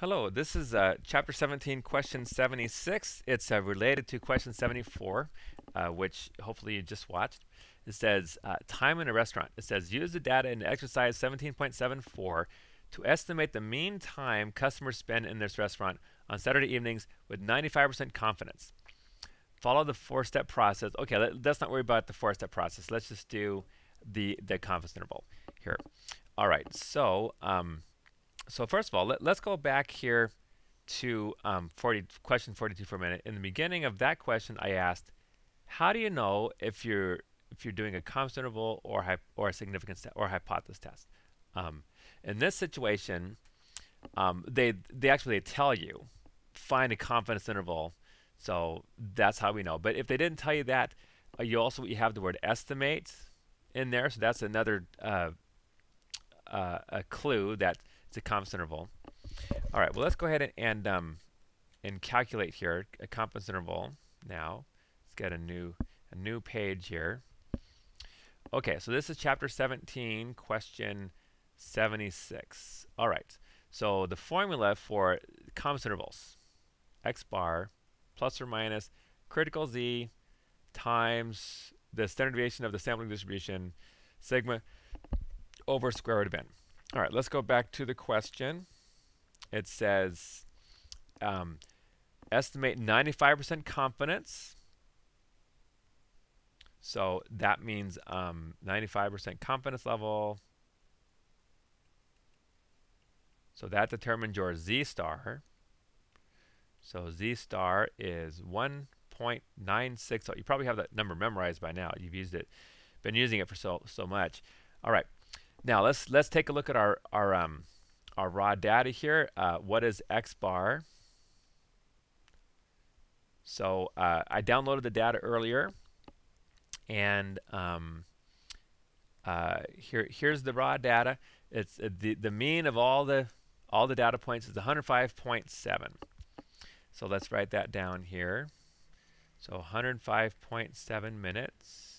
Hello, this is uh, chapter 17, question 76. It's uh, related to question 74, uh, which hopefully you just watched. It says uh, time in a restaurant. It says use the data in exercise 17.74 to estimate the mean time customers spend in this restaurant on Saturday evenings with 95% confidence. Follow the four-step process. Okay, let, us not worry about the four-step process. Let's just do the the confidence interval here. All right, so. Um, so first of all, let, us go back here to um, 40, question 42 for a minute. In the beginning of that question, I asked, how do you know if you're if you're doing a confidence interval or or a significance or hypothesis test? Um, in this situation, um, they they actually tell you find a confidence interval. So that's how we know. But if they didn't tell you that, uh, you also you have the word estimate in there. So that's another uh, uh, a clue that it's a confidence interval. All right, well, let's go ahead and and, um, and calculate here a confidence interval now. Let's get a new a new page here. Okay, so this is chapter 17, question 76. All right, so the formula for confidence intervals, x bar plus or minus critical z times the standard deviation of the sampling distribution sigma over square root of n. All right, let's go back to the question. It says um, estimate 95% confidence. So that means 95% um, confidence level. So that determines your z star. So z star is 1.96. You probably have that number memorized by now. You've used it, been using it for so so much. All right. Now let's let's take a look at our our um, our raw data here. Uh, what is X bar? So uh, I downloaded the data earlier, and um, uh, here here's the raw data. It's uh, the the mean of all the all the data points is 105.7. So let's write that down here. So 105.7 minutes.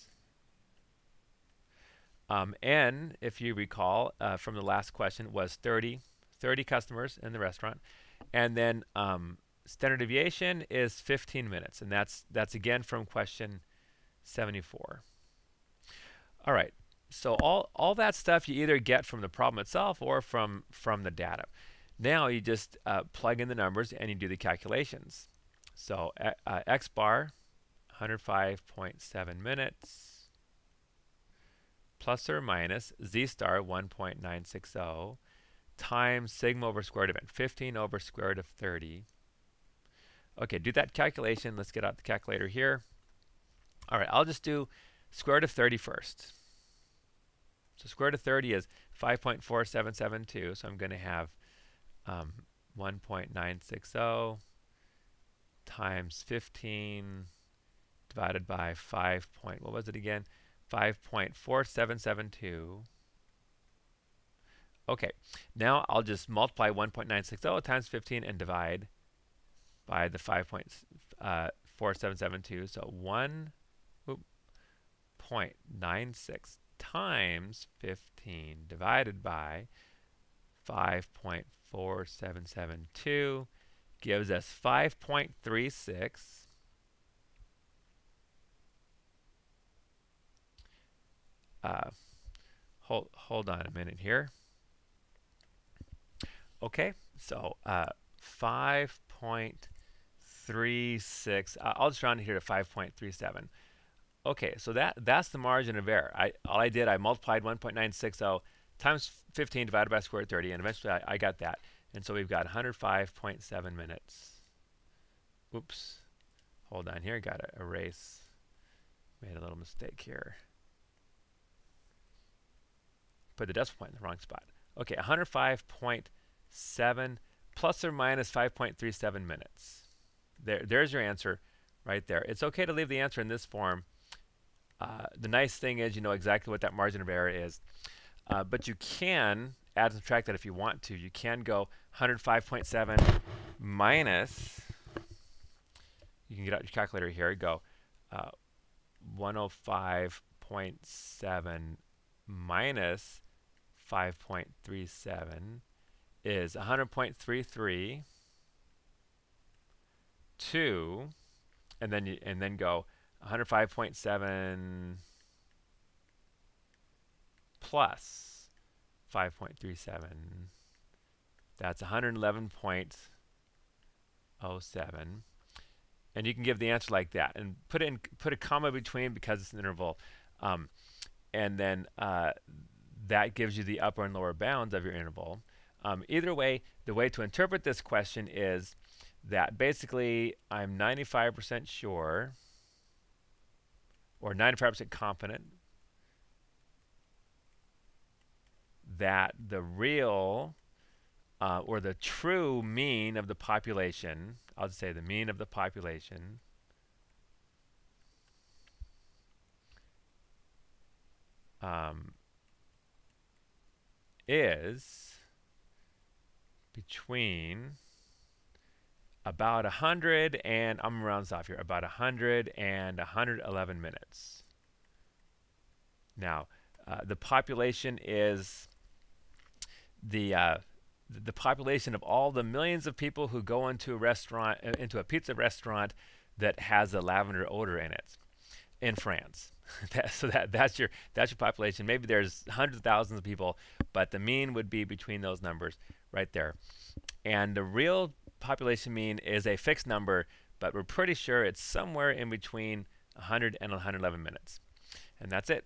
Um, N, if you recall uh, from the last question, was 30, 30 customers in the restaurant. And then um, standard deviation is 15 minutes. And that's, that's again from question 74. All right. So all, all that stuff you either get from the problem itself or from, from the data. Now you just uh, plug in the numbers and you do the calculations. So uh, X bar, 105.7 minutes plus or minus z star 1.960 times sigma over square root of n, 15 over square root of 30. Okay, do that calculation. Let's get out the calculator here. All right, I'll just do square root of 30 first. So square root of 30 is 5.4772, so I'm going to have um, 1.960 times 15 divided by 5 point, what was it again? 5.4772. Okay, now I'll just multiply 1.960 times 15 and divide by the 5.4772. Uh, so 1.96 times 15 divided by 5.4772 gives us 5.36 uh, hold hold on a minute here. Okay, so uh, 5.36. Uh, I'll just round it here to 5.37. Okay, so that that's the margin of error. I all I did I multiplied 1.960 times 15 divided by square root 30, and eventually I, I got that. And so we've got 105.7 minutes. Oops. Hold on here. Got to erase. Made a little mistake here put the decimal point in the wrong spot. Okay, 105.7 plus or minus 5.37 minutes. There, there's your answer right there. It's okay to leave the answer in this form. Uh, the nice thing is you know exactly what that margin of error is. Uh, but you can add and subtract that if you want to. You can go 105.7 minus, you can get out your calculator here, go uh, 105.7 minus 5.37 is 100.33 to, and then you, and then go 105.7 plus 5.37. That's 111.07. And you can give the answer like that, and put in put a comma between because it's an interval, um, and then uh, that gives you the upper and lower bounds of your interval. Um, either way, the way to interpret this question is that basically I'm 95% sure or 95% confident that the real uh, or the true mean of the population, I'll just say the mean of the population, um, is between about 100 and I'm around this off here about 100 and 111 minutes. Now, uh, the population is the uh, the population of all the millions of people who go into a restaurant uh, into a pizza restaurant that has a lavender odor in it in France. that, so that that's your that's your population. Maybe there's hundreds of thousands of people, but the mean would be between those numbers right there. And the real population mean is a fixed number, but we're pretty sure it's somewhere in between 100 and 111 minutes. And that's it.